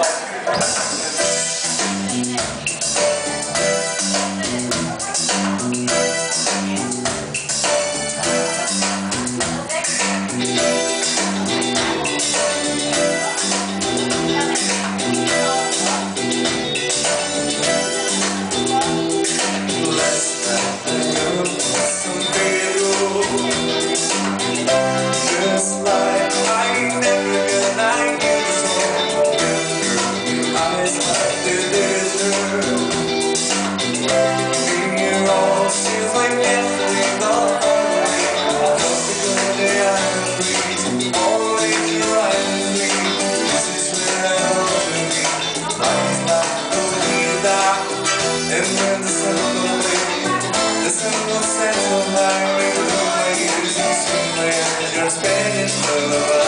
Vai. And when the sun goes away, the will set you're spending love.